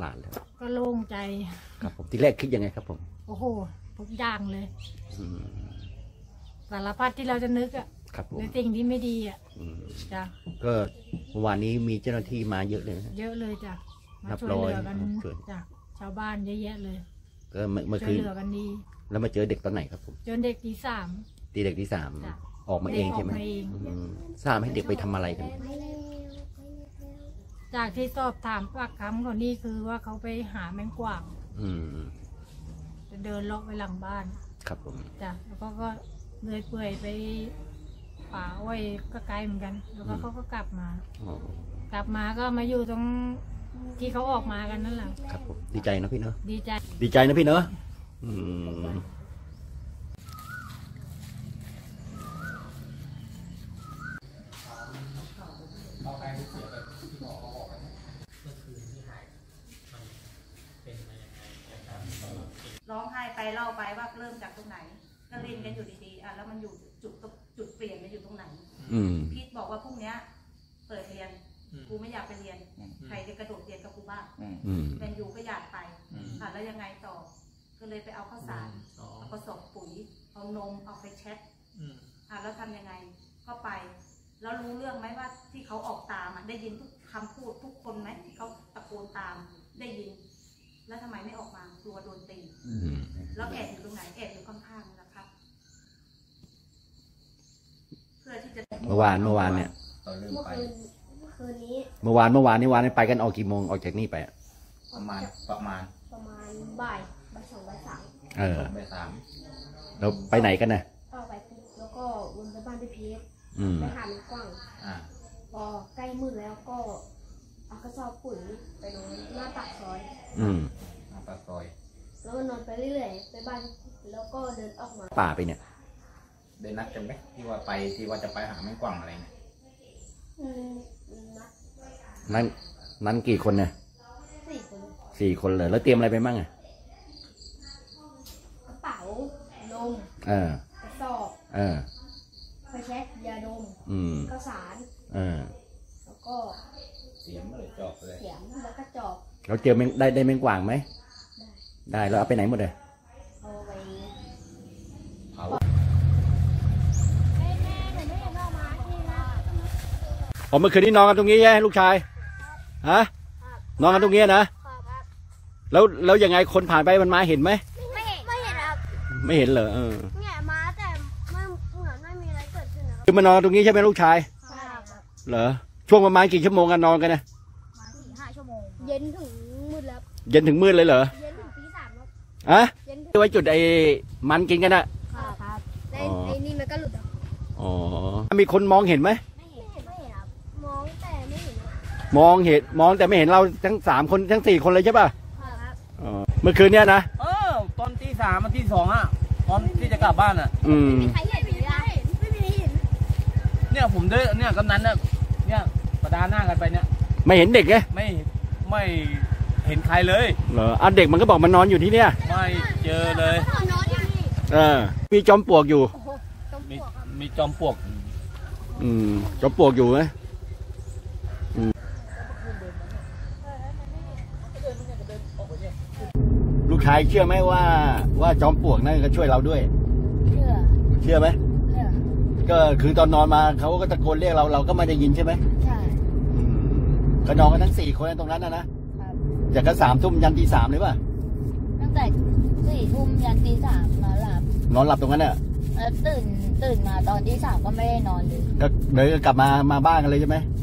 หลานแล้วก็โล่งใจ ครับผมที่แรกคิดยังไงครับผมโอ้โหทุกอย่างเลยสารพัดที่เราจะนึกอะในสิ่งที่ไม่ดีอะจ้ะก็เมื่อวานนี้มีเจ้าหน้าที่มาเยอะเลยเยอะเลยจ้ะมาช่วยเหลือกันับร้อยจ้ะชาวบ้านเยอะแยะเลยก็เมื่อเมื่ช่วยเหลือกันดีแล้วมาเจอเด็กตอนไหนครับผมเจอเด็กทีสาม ตีเด็กที่สามจ้ะ ออกมาเองใช่ไหมเด็กออกมาเองอืมทราบให้เด็กไปทำอะไรกัน จากที่สอบถามปากคำคนนี้คือว่าเขาไปหาแมงกวางอืมจะเดินเลาะไปหลังบ้านครับผมจ้ะแล้วก็ก็เลื่อยเปื่อยไปป่าอ้อยก็ไกลเหมือนกัน แล้วก็เขาก็กลับมา อ๋อกลับมาก็มาอยู่ตรงที่เขาออกมากันนั่นแหละครับผมดีใจนะพี่เนาะดีใจ ดีใจนะพี่เนาะอืม ไห้ไปเล่าไปว่าเริ่มจากตรงไหนก็เล่นกันอยู่ดีๆอะแล้วมันอยู่จุดจุดเปลี่ยนมันอยู่ตรงไหนอืมพีทบอกว่าพรุ่งเนี้ย เปิดเรียนกูไม่อยากไปเรียนใครจะกระโดดเรียนกับกูบ้างอืมแมนยูก็อยากไปอะแล้วยังไงต่อ ก็เลยไปเอาข้าวสารเอากระสอบปุ๋ยเอานมเอาไปแช็คอะแล้วทำยังไงก็ไป แล้วรู้เรื่องไหมว่าที่เขาออกตามอะได้ยินทุกคำพูดทุกคนไหมที่เขาตะโกนตามได้ยิน แล้วทำไมไม่ออกมากลัวโดนตีอืมแล้วแอบอยู่ตรงไหนแอบอยู่ข้างๆนะครับ เพื่อที่จะเมื่อวานเมื่อวานเนี่ยตอนเริ่มเมื่อไปคืนเมื่อคืนนี้ เมื่อวานเมื่อวานนี่วานนี้ไปกันออกกี่โมงออกจากนี่ไปอะประมาณประมาณ ประมาณบ่ายบ่ายสองบ่ายสามเออสองไปสามเราไปไหนกันนะก็ไปปุ๊บแล้วก็วนไปบ้านพี่พีชอืมไปหาแมงกว้างอ่าพอใกล้มืดแล้วก็เอากระสอบปุ๋ยไปลงหน้าปากซอย อืม เรื่อยๆไปบ้านแล้วก็เดินออกมาป่าไปเนี่ย ได้นัดกันไหมที่ว่าไปที่ว่าจะไปหาแมงกวางอะไรเนี่ยอืมนัดนั้นนั้นกี่คนเนี่ยสี่คนสี่คนเลยแล้วเตรียมอะไรไปบ้างอะกระเป๋านมเออกระสอบเออไฟแช็กยาดมอืมข้าวสารเออแล้วก็เสียมเลยจอบเลยเสียมแล้วก็จอบ เราเจอแมงได้ได้แมงกวางไหม ได้แล้วเอาไปไหนหมดเลยเอาไปเผาแม่แม่หนูไม่เห็นออกมาทีนะอ๋อเมื่อคืนนี้นอนกันตรงนี้ใช่ไหมลูกชายฮะนอนกันตรงนี้นะแล้วแล้วยังไงคนผ่านไปมันมาเห็นไหมไม่เห็นไม่เห็นครับไม่เห็นเหรอเออเนี่ยมาแต่ไม่เหมือนไม่มีอะไรเกิดขึ้นนะครับคือมานอนตรงนี้ใช่ไหมลูกชายครับเหรอช่วงประมาณกี่ชั่วโมงกันนอนกันนะมาสี่ห้าชั่วโมงเย็นถึงมืดแล้วเย็นถึงมืดเลยเหรอเอะเย็นถึงที่ไว้จุดไอ้มันกินกันอะครับครับไอ้อ๋อไอ้นี่มันก็หลุดอะอ๋อ มีคนมองเห็นไหมไม่เห็นไม่เห็นครับมองแต่ไม่เห็นครับมองเห็นมองแต่ไม่เห็นเราทั้งสามคนทั้งสี่คนเลยใช่ป่ะครับอ๋อเมื่อคืนเนี้ยนะเออตอนที่สามมาที่สองอะตอนที่จะกลับบ้านอะ อืมใครเห็นไม่ได้ไม่มีเห็นเนี่ยผมเดินเนี่ยกำนันเนี่ยเนี่ยประดาหน้ากันไปเนี่ย ไม่เห็นเด็กไงไม่ไม่ เห็นใครเลย เหรออะเด็กมันก็บอกมันนอนอยู่ที่เนี้ยไม่เจอเลยนอนนอนอยู่นี่เออ มีจอมปลวกอยู่ โอ้โหตรงมีปวกครับมีจอมปลวกอืมจอมปลวกอยู่ไหมอืมลูกชายเชื่อไหมว่า ว่าจอมปลวกนั่นก็ช่วยเราด้วย เชื่อเชื่อไหมเชื่อก็คือตอนนอนมาเขาก็ตะโกนเรียกเราเราก็ไม่ได้ยินใช่ไหมใช่ อืมก็นอนกันทั้งสี่คนตรงนั้นนะนะครับ จากกันสามทุ่มยันตีสามเลยป่ะตั้งแต่สี่ทุ่มยันตีสามนอนหลับนอนหลับตรงนั้นเนี่ยแล้วตื่นตื่นมาตอนที่สามก็ไม่ได้นอนเลยก็เลยกลับมามาบ้านกันเลยใช่ไหมค